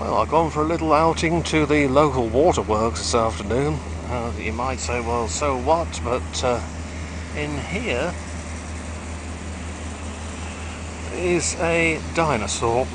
Well, I've gone for a little outing to the local waterworks this afternoon. Uh, you might say, well, so what? But uh, in here is a dinosaur.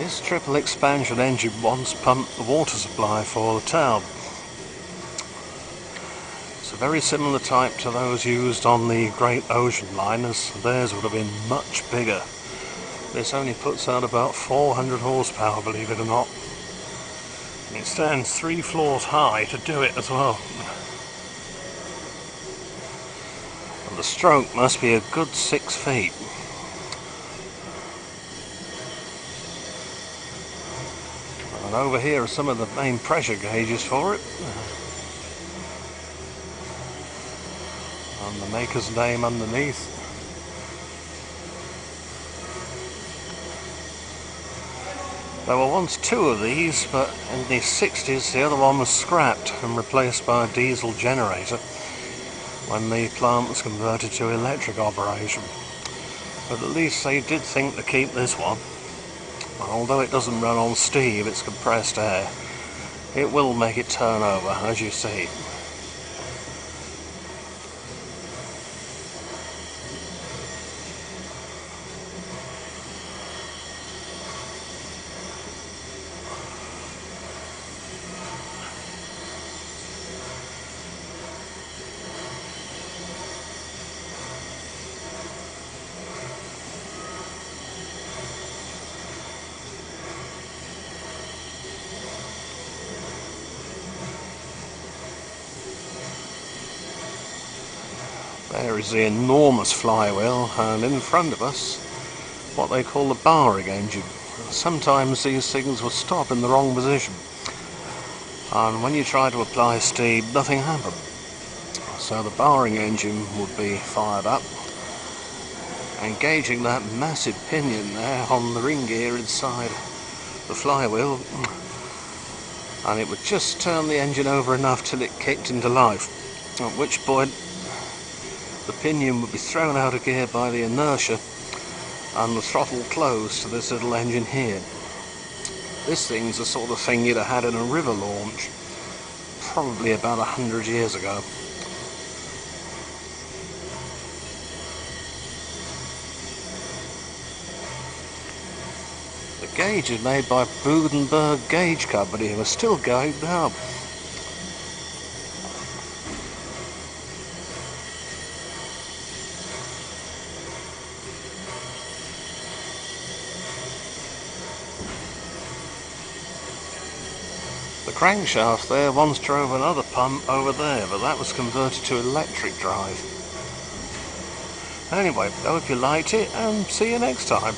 This triple expansion engine once pumped the water supply for the town. It's a very similar type to those used on the Great Ocean liners. Theirs would have been much bigger. This only puts out about 400 horsepower, believe it or not. And it stands three floors high to do it as well. And the stroke must be a good six feet. And over here are some of the main pressure gauges for it. And the maker's name underneath. There were once two of these, but in the 60s the other one was scrapped and replaced by a diesel generator when the plant was converted to electric operation. But at least they did think to keep this one although it doesn't run on steam, it's compressed air, it will make it turn over, as you see. There is the enormous flywheel and in front of us what they call the barring engine. Sometimes these things will stop in the wrong position and when you try to apply steam nothing happens. So the barring engine would be fired up engaging that massive pinion there on the ring gear inside the flywheel and it would just turn the engine over enough till it kicked into life at which point the pinion would be thrown out of gear by the inertia and the throttle closed to this little engine here. This thing's the sort of thing you'd have had in a river launch probably about a hundred years ago. The gauge is made by Budenberg Gauge Company and are still going now. The crankshaft there once drove another pump over there, but that was converted to electric drive. Anyway, I hope you liked it and see you next time.